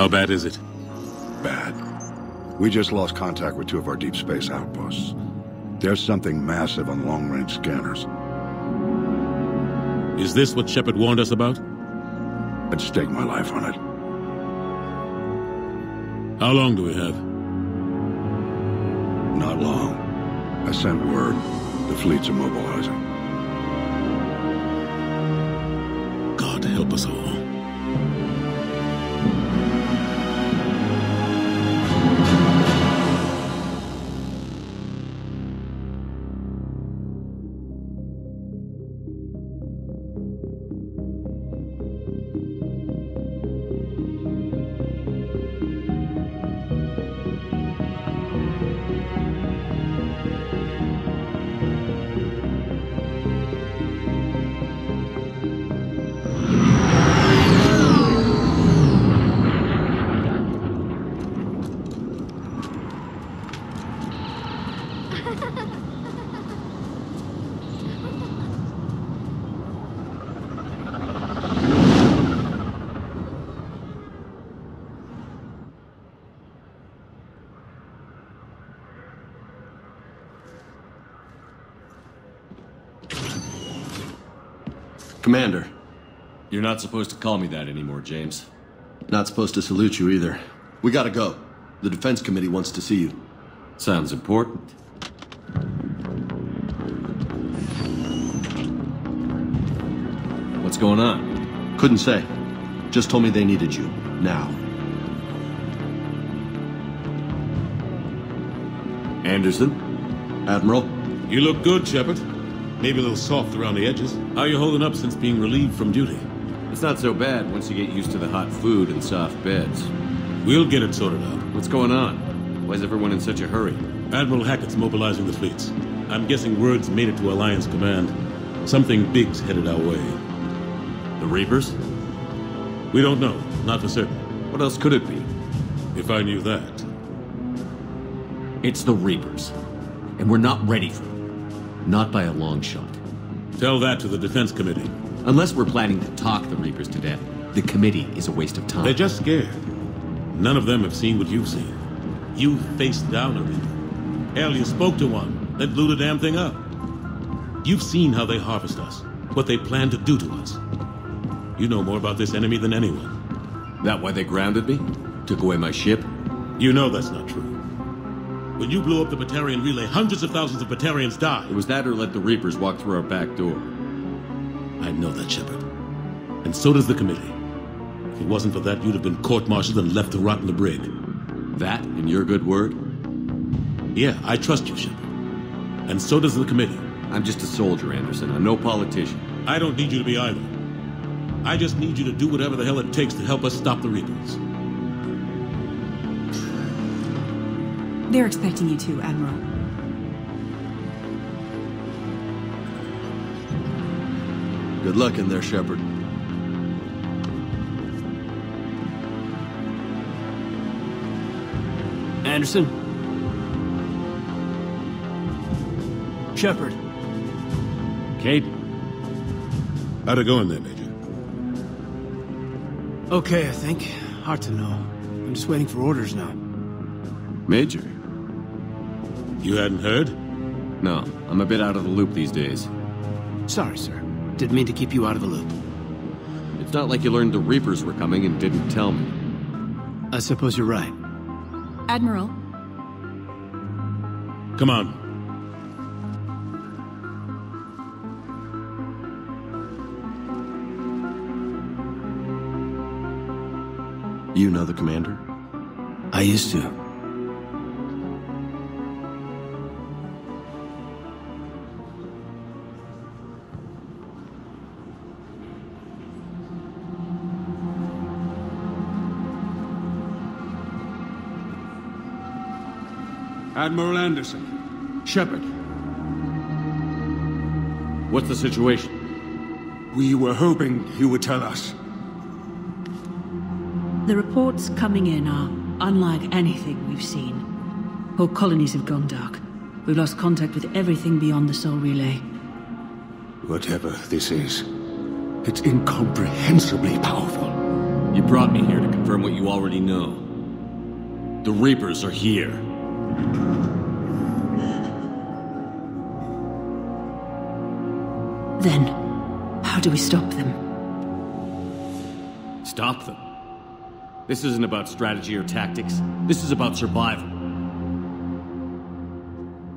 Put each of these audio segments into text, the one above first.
How bad is it? Bad. We just lost contact with two of our deep space outposts. There's something massive on long-range scanners. Is this what Shepard warned us about? I'd stake my life on it. How long do we have? Not long. I sent word. The fleet's immobilizing. God help us all. Commander. You're not supposed to call me that anymore, James. Not supposed to salute you either. We gotta go. The Defense Committee wants to see you. Sounds important. What's going on? Couldn't say. Just told me they needed you. Now. Anderson? Admiral? You look good, Shepard. Maybe a little soft around the edges. How you holding up since being relieved from duty? It's not so bad once you get used to the hot food and soft beds. We'll get it sorted out. What's going on? Why is everyone in such a hurry? Admiral Hackett's mobilizing the fleets. I'm guessing word's made it to Alliance Command. Something big's headed our way. The Reapers? We don't know. Not for certain. What else could it be? If I knew that. It's the Reapers. And we're not ready for them. Not by a long shot. Tell that to the Defense Committee. Unless we're planning to talk the Reapers to death, the committee is a waste of time. They're just scared. None of them have seen what you've seen. You faced down a Reaper. Hell, you spoke to one, that blew the damn thing up. You've seen how they harvest us, what they plan to do to us. You know more about this enemy than anyone. That why they grounded me? Took away my ship? You know that's not true. When you blew up the Batarian relay, hundreds of thousands of Batarians died. It was that or let the Reapers walk through our back door. I know that, Shepard. And so does the committee. If it wasn't for that, you'd have been court-martialed and left to rot in the brig. That, in your good word? Yeah, I trust you, Shepard. And so does the committee. I'm just a soldier, Anderson. I'm no politician. I don't need you to be either. I just need you to do whatever the hell it takes to help us stop the Reapers. They're expecting you to, Admiral. Good luck in there, Shepard. Anderson? Shepard. Kate? How'd it go in there, Major? Okay, I think. Hard to know. I'm just waiting for orders now. Major? You hadn't heard? No, I'm a bit out of the loop these days. Sorry, sir. Didn't mean to keep you out of the loop. It's not like you learned the Reapers were coming and didn't tell me. I suppose you're right. Admiral, Come on. You know the commander? I used to. Admiral Anderson. Shepard. What's the situation? We were hoping you would tell us. the reports coming in are unlike anything we've seen. Whole colonies have gone dark. We've lost contact with everything beyond the Sol Relay. Whatever this is, it's incomprehensibly powerful. You brought me here to confirm what you already know. The Reapers are here. Then, how do we stop them? Stop them. This isn't about strategy or tactics. This is about survival.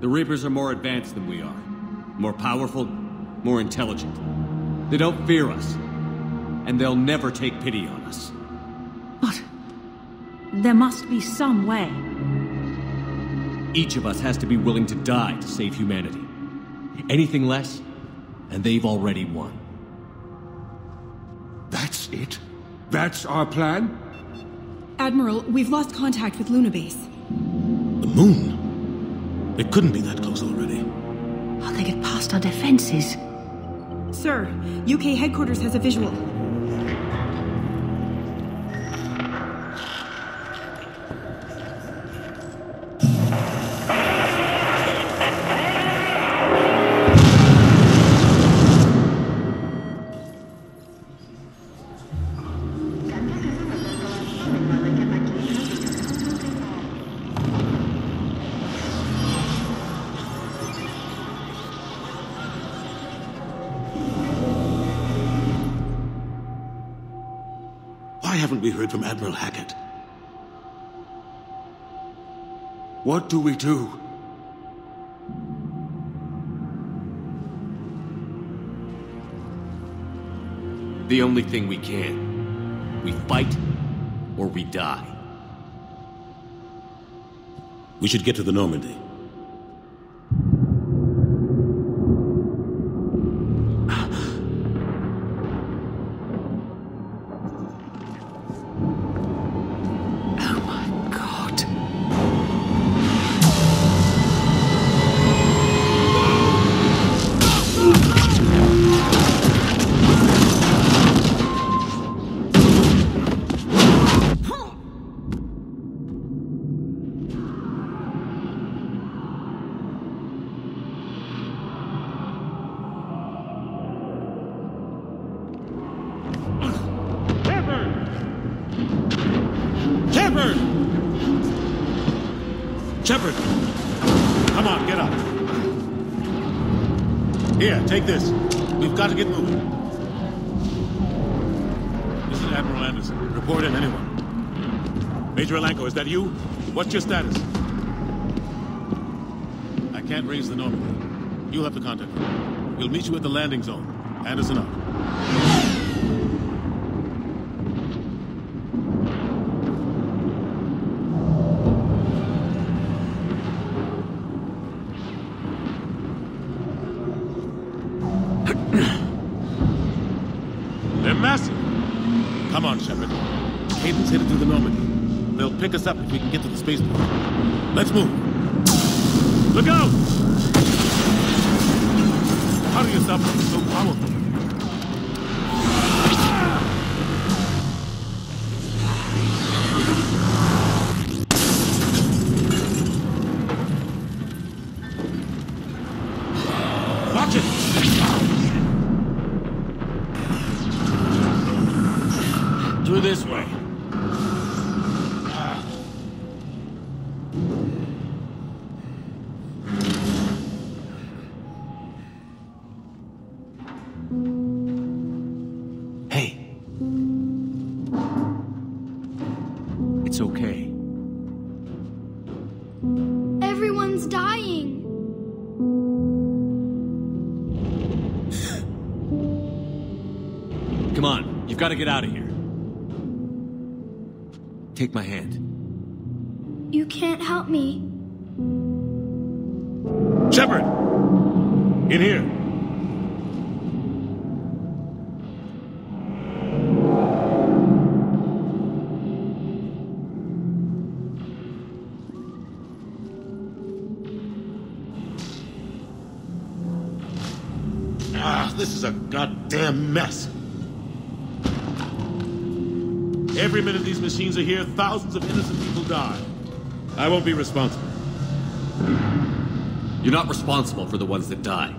The Reapers are more advanced than we are. More powerful, more intelligent. They don't fear us. And they'll never take pity on us. But there must be some way. Each of us has to be willing to die to save humanity. Anything less, and they've already won. That's it? That's our plan? Admiral, we've lost contact with Luna Base. The moon? It couldn't be that close already. How'd they get past our defenses? Sir, UK headquarters has a visual. Haven't we heard from Admiral Hackett? What do we do? The only thing we can. We fight, or we die. We should get to the Normandy. Shepard! Shepard! Come on, get up. Here, take this. We've got to get moving. This is Admiral Anderson. Report in, anyone. Major Alenko, is that you? What's your status? I can't raise the Normandy. You'll have to contact me. We'll meet you at the landing zone. Anderson out. Come on, Shepard. Kaidan's headed to the Normandy. They'll pick us up if we can get to the spaceport. Let's move. Look out! How do you stop so powerful? This way. Hey, It's okay. Everyone's dying. Come on, you've got to get out of here. Take my hand. You can't help me. Shepard! In here. Ah, this is a goddamn mess. Every minute these machines are here, thousands of innocent people die. I won't be responsible. You're not responsible for the ones that die.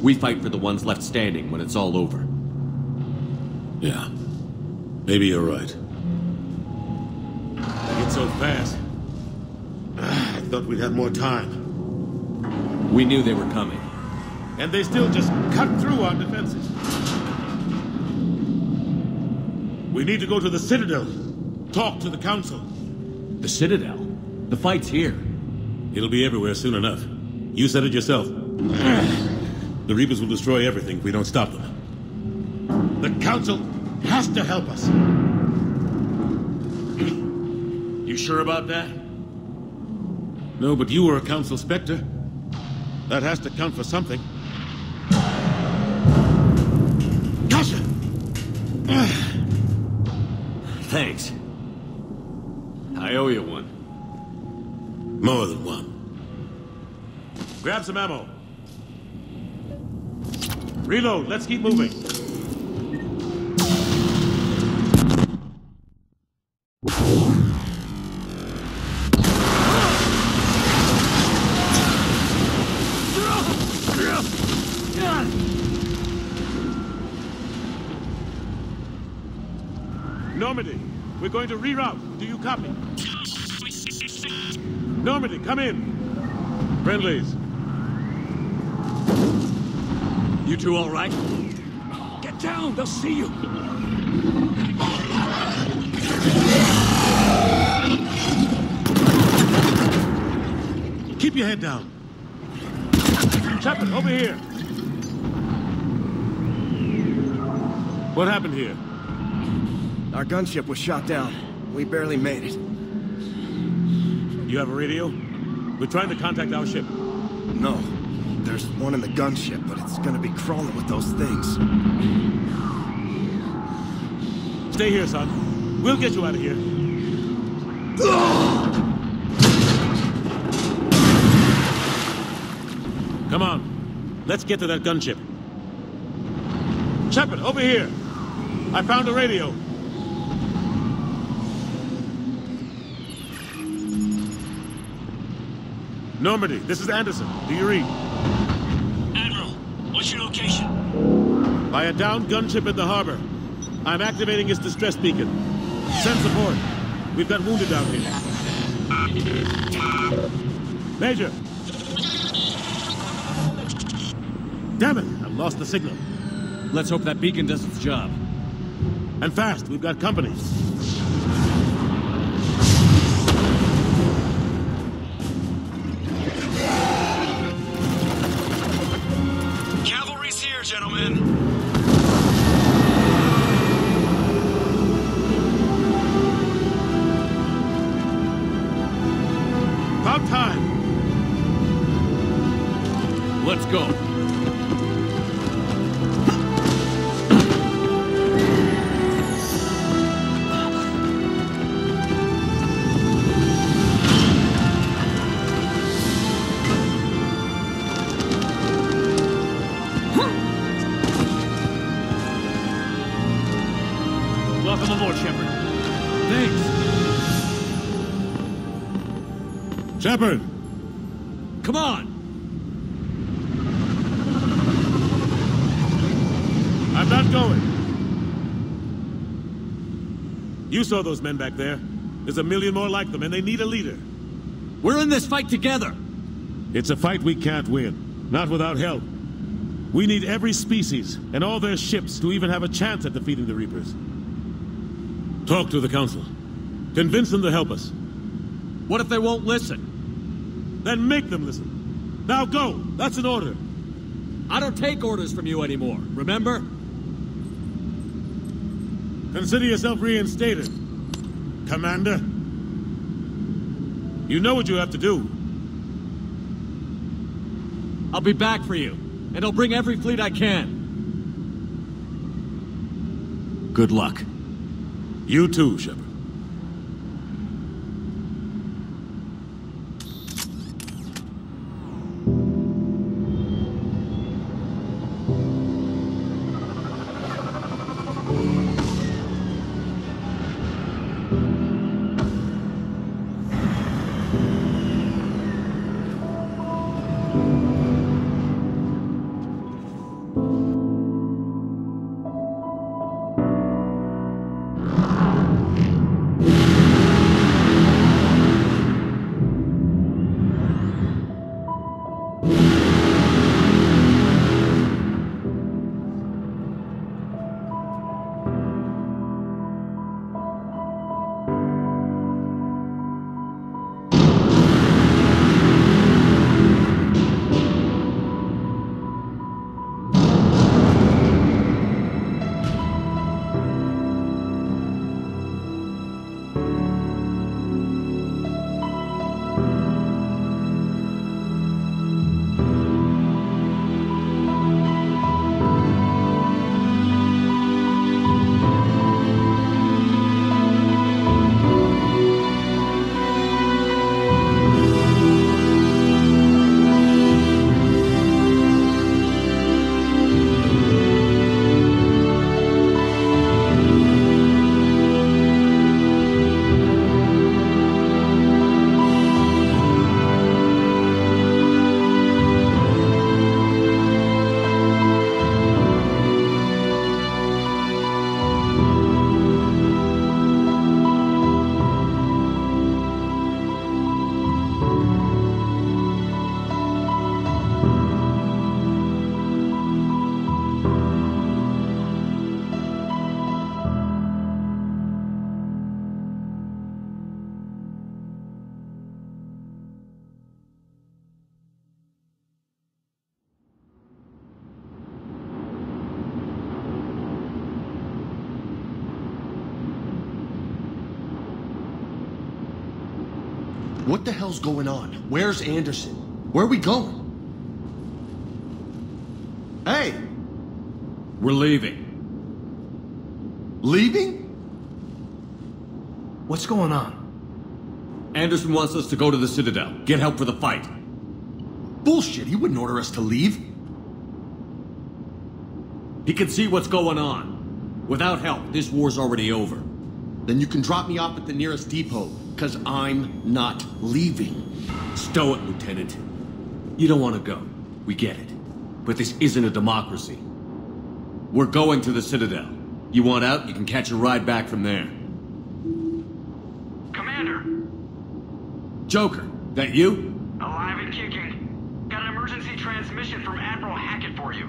We fight for the ones left standing when it's all over. Yeah. Maybe you're right. It's so fast. Ah, I thought we'd have more time. We knew they were coming. And they still just cut through our defenses. We need to go to the Citadel. Talk to the Council. The Citadel? The fight's here. It'll be everywhere soon enough. You said it yourself. The Reapers will destroy everything if we don't stop them. The Council has to help us. You sure about that? No, but you were a Council Spectre. That has to count for something. Gotcha! Thanks. I owe you one. More than one. Grab some ammo. Reload. Let's keep moving. Normandy, we're going to reroute. Do you copy? Normandy, come in. Friendlies. You two all right? Get down, they'll see you. Keep your head down. Shepard, over here. What happened here? Our gunship was shot down. We barely made it. You have a radio? We're trying to contact our ship. No. There's one in the gunship, but it's gonna be crawling with those things. Stay here, son. We'll get you out of here. Come on. Let's get to that gunship. Shepard, over here. I found a radio. Normandy, this is Anderson. Do you read? Admiral, what's your location? By a downed gunship in the harbor. I'm activating its distress beacon. Send support. We've got wounded down here. Major! Damn it! I've lost the signal. Let's hope that beacon does its job. And fast, we've got company. Go. Welcome aboard, Shepard. Thanks. Shepard! Come on. I'm not going. You saw those men back there. There's a million more like them, and they need a leader. We're in this fight together. It's a fight we can't win. Not without help. We need every species and all their ships to even have a chance at defeating the Reapers. Talk to the Council. Convince them to help us. What if they won't listen? Then make them listen. Now go! That's an order. I don't take orders from you anymore, remember? Consider yourself reinstated. Commander. You know what you have to do. I'll be back for you, and I'll bring every fleet I can. Good luck. You too, Shepard. What the hell's going on? Where's Anderson? Where are we going? Hey! We're leaving. Leaving? What's going on? Anderson wants us to go to the Citadel. Get help for the fight. Bullshit, he wouldn't order us to leave. He can see what's going on. Without help, this war's already over. Then you can drop me off at the nearest depot, because I'm not leaving. Stow it, Lieutenant. You don't want to go. We get it. But this isn't a democracy. We're going to the Citadel. You want out, you can catch a ride back from there. Commander, Joker, that you? alive and kicking. Got an emergency transmission from Admiral Hackett for you.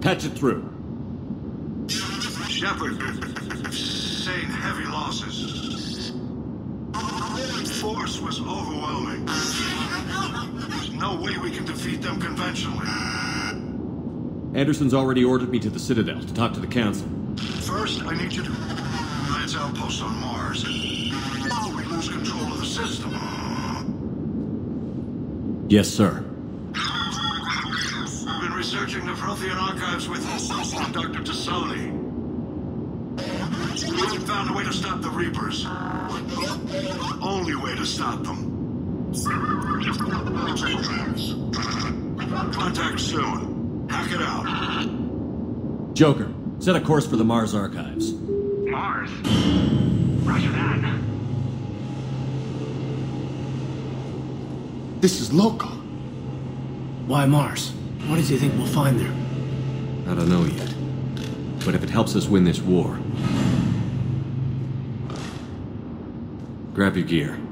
Patch it through. Shepard, saying heavy losses. Force was overwhelming. There's no way we can defeat them conventionally. Anderson's already ordered me to the Citadel to talk to the Council. First, I need you to lance outpost on Mars. Now we lose control of the system. Yes, sir. We've been researching the Prothean archives with Dr. T'Soni. We found a way to stop the Reapers. Only way to stop them. Contact soon. Hackett out. Joker, set a course for the Mars archives. Mars. Roger that. This is local. Why Mars? What does he think we'll find there? I don't know yet. But if it helps us win this war. Grab your gear.